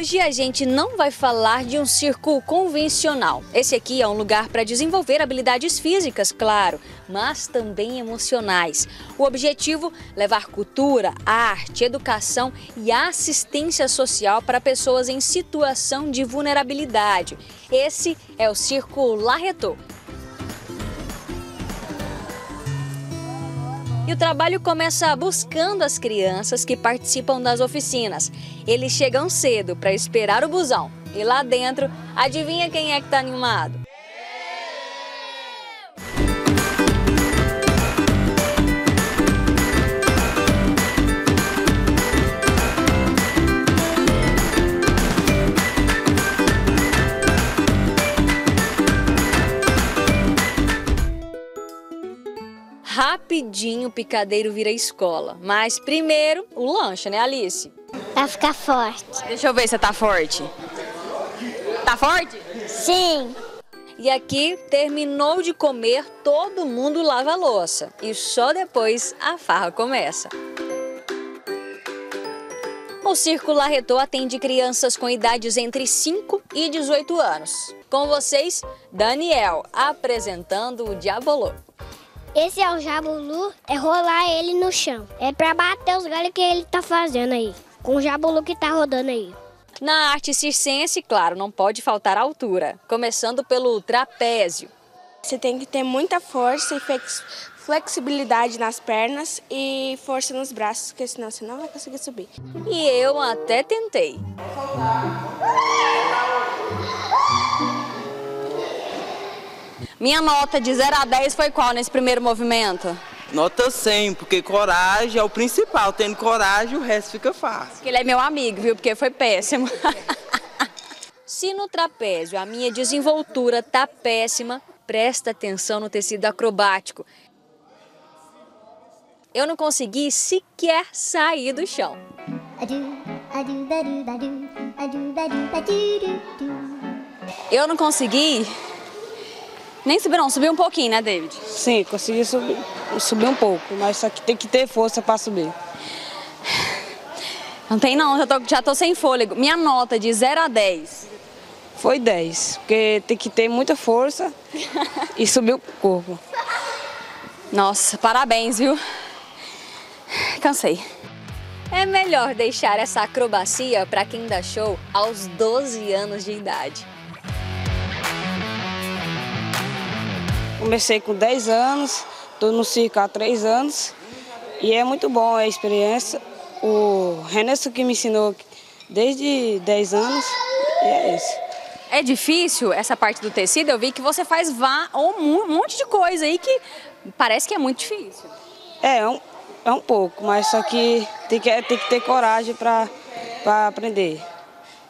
Hoje a gente não vai falar de um circo convencional. Esse aqui é um lugar para desenvolver habilidades físicas, claro, mas também emocionais. O objetivo levar cultura, arte, educação e assistência social para pessoas em situação de vulnerabilidade. Esse é o Circo Larretot. E o trabalho começa buscando as crianças que participam das oficinas. Eles chegam cedo para esperar o busão. E lá dentro, adivinha quem é que está animado? Rapidinho o picadeiro vira escola. Mas primeiro, o lanche, né, Alice? Pra ficar forte. Deixa eu ver se tá forte. Tá forte? Sim. E aqui, terminou de comer, todo mundo lava a louça. E só depois a farra começa. O Circo Larretot atende crianças com idades entre 5 e 18 anos. Com vocês, Daniel, apresentando o Diabolô. Esse é o jabulu, é rolar ele no chão. É pra bater os galhos que ele tá fazendo aí. Com o jabulu que tá rodando aí. Na arte circense, claro, não pode faltar altura. Começando pelo trapézio. Você tem que ter muita força e flexibilidade nas pernas e força nos braços, porque senão você não vai conseguir subir. E eu até tentei. Minha nota de 0 a 10 foi qual nesse primeiro movimento? Nota 100, porque coragem é o principal. Tendo coragem, o resto fica fácil. Ele é meu amigo, viu? Porque foi péssimo. Se no trapézio a minha desenvoltura tá péssima, presta atenção no tecido acrobático. Eu não consegui sequer sair do chão. Eu não consegui nem subir não, subir um pouquinho, né, David? Sim, consegui subir, subir um pouco, mas só que tem que ter força para subir. Não tem não, já tô, já tô sem fôlego. Minha nota de 0 a 10. Foi 10, porque tem que ter muita força e subir o corpo. Nossa, parabéns, viu? Cansei. É melhor deixar essa acrobacia para quem dá show aos 12 anos de idade. Comecei com 10 anos, estou no circo há 3 anos e é muito bom a experiência. O Renesso que me ensinou desde 10 anos e é isso. É difícil essa parte do tecido? Eu vi que você faz vá, um monte de coisa aí que parece que é muito difícil. É, é um, é um pouco, mas só que tem que, tem que ter coragem para aprender.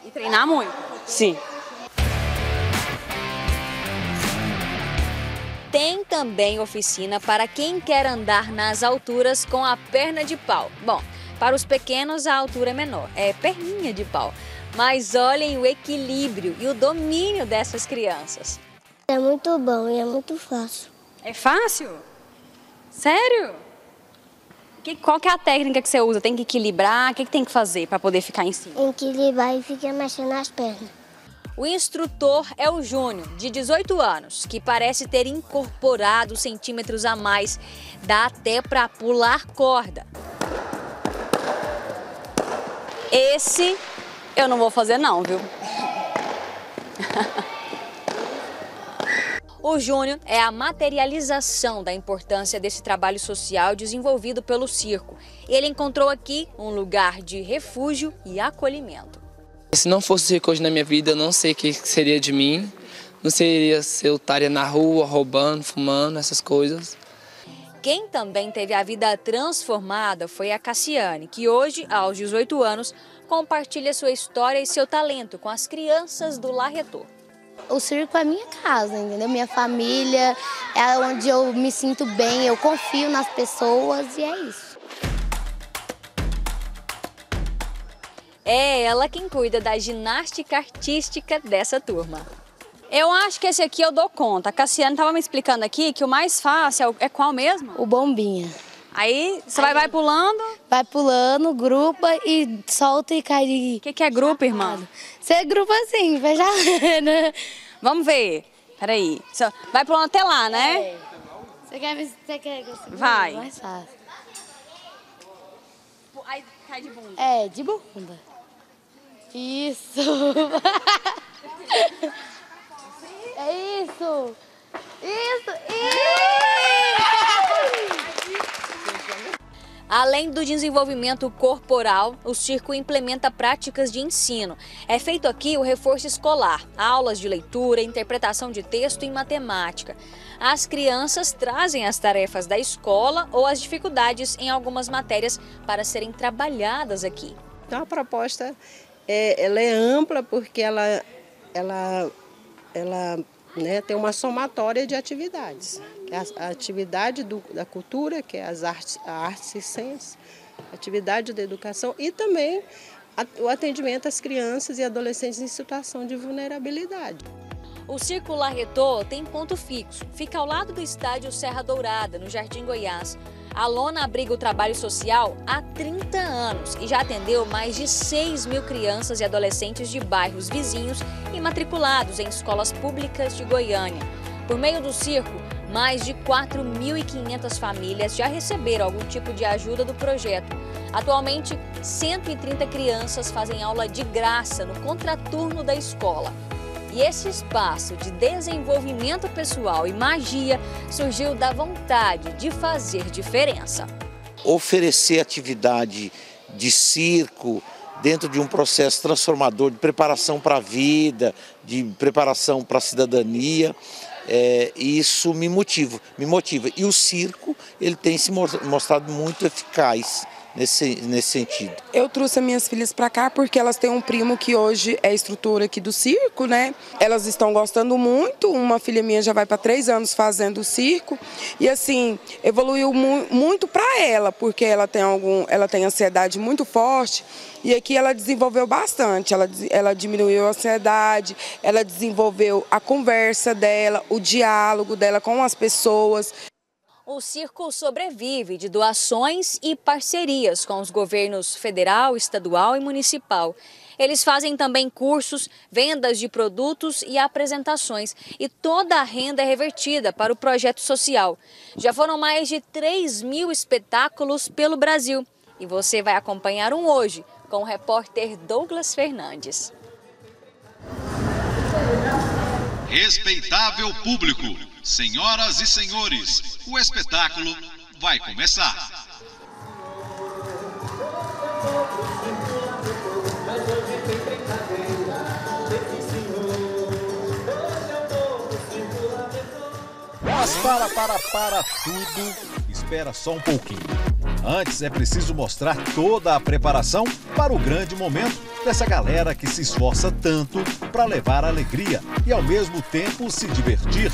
E treinar muito? Sim. Tem também oficina para quem quer andar nas alturas com a perna de pau. Bom, para os pequenos a altura é menor, é perninha de pau. Mas olhem o equilíbrio e o domínio dessas crianças. É muito bom e é muito fácil. É fácil? Sério? Que, qual que é a técnica que você usa? Tem que equilibrar? O que, que tem que fazer para poder ficar em cima? Equilibrar e ficar mexendo as pernas. O instrutor é o Júnior, de 18 anos, que parece ter incorporado centímetros a mais. Dá até para pular corda. Esse eu não vou fazer não, viu? O Júnior é a materialização da importância desse trabalho social desenvolvido pelo circo. Ele encontrou aqui um lugar de refúgio e acolhimento. Se não fosse o circo hoje na minha vida, eu não sei o que seria de mim. Não seria se eu estaria na rua, roubando, fumando, essas coisas. Quem também teve a vida transformada foi a Cassiane, que hoje, aos 18 anos, compartilha sua história e seu talento com as crianças do Larretor. O circo é minha casa, entendeu? Minha família, é onde eu me sinto bem, eu confio nas pessoas e é isso. É ela quem cuida da ginástica artística dessa turma. Eu acho que esse aqui eu dou conta. A Cassiane estava me explicando aqui que o mais fácil é qual mesmo? O bombinha. Aí você vai, vai pulando? vai pulando, grupa e solta e cai de... O que, que é grupo, irmã? Você grupa assim, fecha né? Vamos ver. Peraí. Vai pulando até lá, né? Você quer ver se você quer? Vai. Mais fácil. Aí cai de bunda. É, de bunda. Isso. é isso. Isso. Isso. Além do desenvolvimento corporal, o circo implementa práticas de ensino. É feito aqui o reforço escolar, aulas de leitura, interpretação de texto e matemática. As crianças trazem as tarefas da escola ou as dificuldades em algumas matérias para serem trabalhadas aqui. Então a proposta é, ela é ampla porque ela, ela, ela né, tem uma somatória de atividades. É a, a atividade do, da cultura, que é as artes, a artes e ciências, a atividade da educação e também a, o atendimento às crianças e adolescentes em situação de vulnerabilidade. O Circo Larretô tem ponto fixo. Fica ao lado do estádio Serra Dourada, no Jardim Goiás. A lona abriga o trabalho social há 30 anos e já atendeu mais de 6 mil crianças e adolescentes de bairros vizinhos e matriculados em escolas públicas de Goiânia. Por meio do circo, mais de 4.500 famílias já receberam algum tipo de ajuda do projeto. Atualmente, 130 crianças fazem aula de graça no contraturno da escola. E esse espaço de desenvolvimento pessoal e magia surgiu da vontade de fazer diferença. Oferecer atividade de circo dentro de um processo transformador de preparação para a vida, de preparação para a cidadania, é, isso me motiva, me motiva. E o circo ele tem se mostrado muito eficaz nesse, nesse sentido. Eu trouxe as minhas filhas para cá porque elas têm um primo que hoje é instrutor aqui do circo, né? Elas estão gostando muito. Uma filha minha já vai para três anos fazendo circo e assim evoluiu mu muito para ela porque ela tem algum, ela tem ansiedade muito forte e aqui ela desenvolveu bastante. Ela, ela diminuiu a ansiedade, ela desenvolveu a conversa dela, o diálogo dela com as pessoas. O circo sobrevive de doações e parcerias com os governos federal, estadual e municipal. Eles fazem também cursos, vendas de produtos e apresentações. E toda a renda é revertida para o projeto social. Já foram mais de 3 mil espetáculos pelo Brasil. E você vai acompanhar um hoje com o repórter Douglas Fernandes. Respeitável público, senhoras e senhores, o espetáculo vai começar. Mas para, para, para tudo, espera só um pouquinho. Antes é preciso mostrar toda a preparação para o grande momento dessa galera que se esforça tanto para levar alegria e ao mesmo tempo se divertir.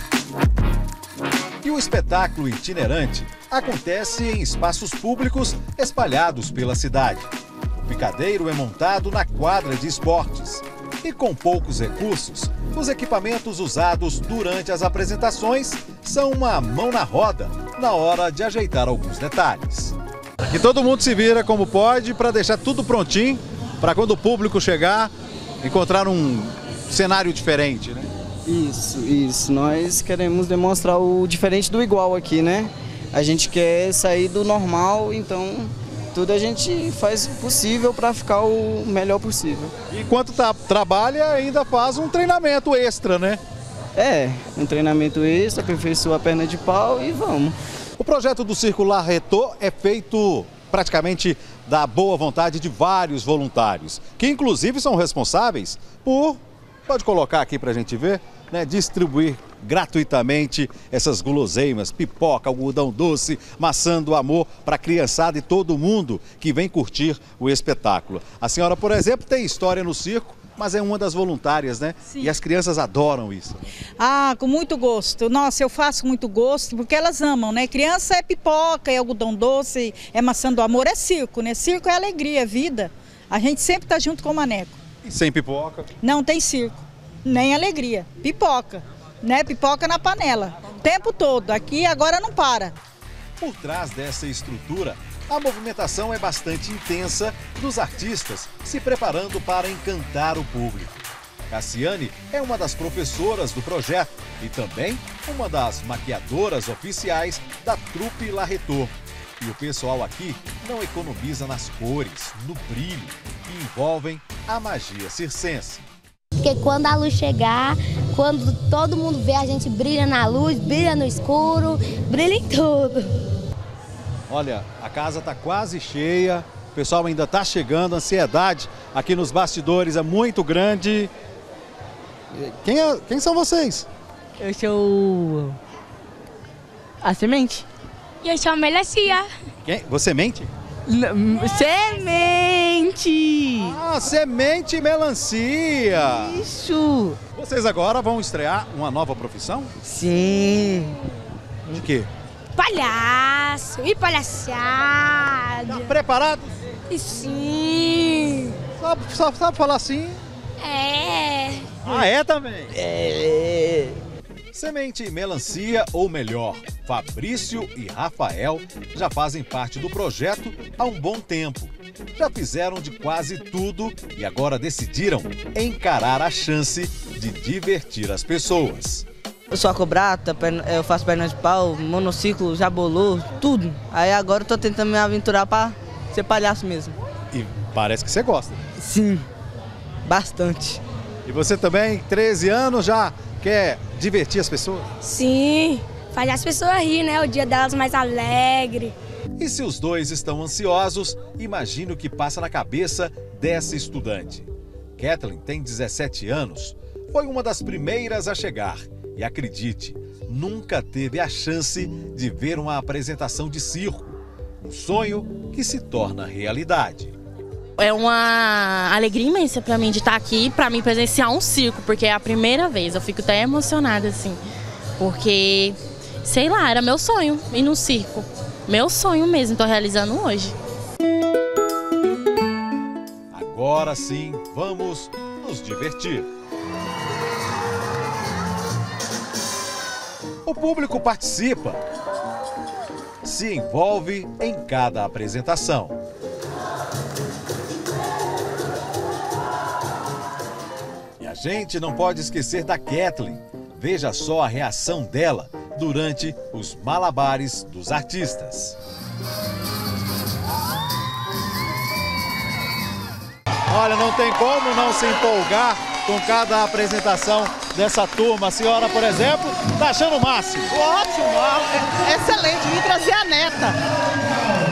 E o espetáculo itinerante acontece em espaços públicos espalhados pela cidade. O picadeiro é montado na quadra de esportes. E com poucos recursos, os equipamentos usados durante as apresentações são uma mão na roda na hora de ajeitar alguns detalhes. E todo mundo se vira como pode para deixar tudo prontinho para quando o público chegar encontrar um cenário diferente, né? Isso, isso. Nós queremos demonstrar o diferente do igual aqui, né? A gente quer sair do normal, então tudo a gente faz possível para ficar o melhor possível. Enquanto tá, trabalha, ainda faz um treinamento extra, né? É, um treinamento extra, aperfeiçoa a perna de pau e vamos. O projeto do Circular Retô é feito praticamente da boa vontade de vários voluntários, que inclusive são responsáveis por, pode colocar aqui para a gente ver, né, distribuir gratuitamente essas guloseimas, pipoca, algodão doce, maçã do amor para a criançada e todo mundo que vem curtir o espetáculo. A senhora, por exemplo, tem história no circo, mas é uma das voluntárias, né? Sim. E as crianças adoram isso. Ah, com muito gosto. Nossa, eu faço muito gosto porque elas amam, né? Criança é pipoca, é algodão doce, é maçã do amor, é circo, né? Circo é alegria, é vida. A gente sempre tá junto com o maneco. E sem pipoca? Não tem circo, nem alegria. Pipoca, né? Pipoca na panela. O tempo todo. Aqui agora não para. Por trás dessa estrutura A movimentação é bastante intensa dos artistas se preparando para encantar o público. Cassiane é uma das professoras do projeto e também uma das maquiadoras oficiais da Trupe Larretor. E o pessoal aqui não economiza nas cores, no brilho que envolvem a magia circense. Porque quando a luz chegar, quando todo mundo vê, a gente brilha na luz, brilha no escuro, brilha em tudo. Olha, a casa está quase cheia, o pessoal ainda está chegando, a ansiedade aqui nos bastidores é muito grande. Quem, é, quem são vocês? Eu sou a semente. E eu sou a melancia. Quem? Você mente? Semente! Ah, semente e melancia! Isso! Vocês agora vão estrear uma nova profissão? Sim! De quê? Palhaço e palhaçada. Tá preparado? E sim! Sabe, sabe, sabe falar assim? É! Ah, é também? É! Semente e Melancia, ou melhor, Fabrício e Rafael, já fazem parte do projeto há um bom tempo. Já fizeram de quase tudo e agora decidiram encarar a chance de divertir as pessoas. Eu sou acobrata, eu faço perna de pau, monociclo, jabolô, tudo. Aí agora eu tô tentando me aventurar para ser palhaço mesmo. E parece que você gosta. Sim, bastante. E você também, 13 anos, já quer divertir as pessoas? Sim, fazer as pessoas rir, né? O dia delas mais alegre. E se os dois estão ansiosos, imagine o que passa na cabeça dessa estudante. Kathleen tem 17 anos, foi uma das primeiras a chegar e acredite, nunca teve a chance de ver uma apresentação de circo. Um sonho que se torna realidade. É uma alegria imensa para mim de estar aqui, para mim presenciar um circo, porque é a primeira vez. Eu fico até emocionada assim, porque sei lá, era meu sonho ir no circo. Meu sonho mesmo, estou realizando hoje. Agora sim, vamos nos divertir. Público participa, se envolve em cada apresentação. E a gente não pode esquecer da Kathleen. Veja só a reação dela durante os malabares dos artistas. Olha, não tem como não se empolgar com cada apresentação dessa turma. A senhora, por exemplo, está achando o máximo. Ótimo, é excelente, vim trazer a neta.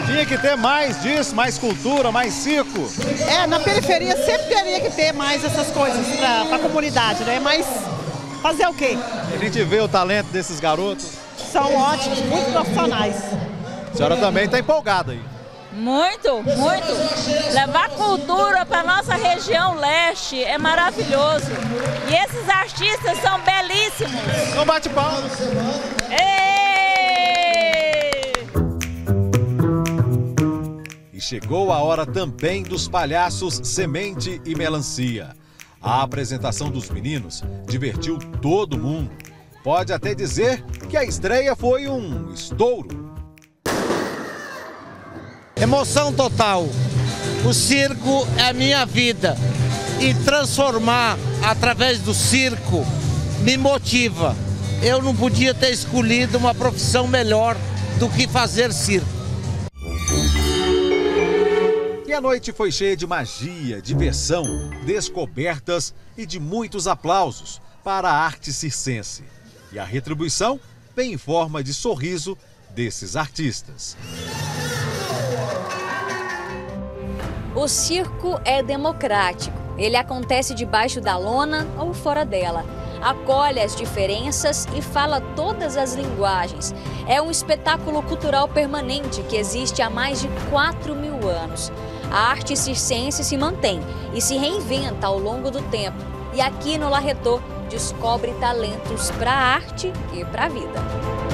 Tinha que ter mais disso, mais cultura, mais circo. É, na periferia sempre teria que ter mais essas coisas para a comunidade, né? Mas fazer o quê? A gente vê o talento desses garotos. São ótimos, muito profissionais. A senhora também está empolgada aí. Muito, muito. Levar cultura para nossa região leste é maravilhoso. E esses artistas são belíssimos. Não bate palmas. E chegou a hora também dos palhaços Semente e Melancia. A apresentação dos meninos divertiu todo mundo. Pode até dizer que a estreia foi um estouro. Emoção total. O circo é a minha vida. E transformar através do circo me motiva. Eu não podia ter escolhido uma profissão melhor do que fazer circo. E a noite foi cheia de magia, diversão, descobertas e de muitos aplausos para a arte circense. E a retribuição vem em forma de sorriso desses artistas. O circo é democrático. Ele acontece debaixo da lona ou fora dela. Acolhe as diferenças e fala todas as linguagens. É um espetáculo cultural permanente que existe há mais de 4 mil anos. A arte circense se mantém e se reinventa ao longo do tempo. E aqui no Larretô descobre talentos para a arte e para a vida.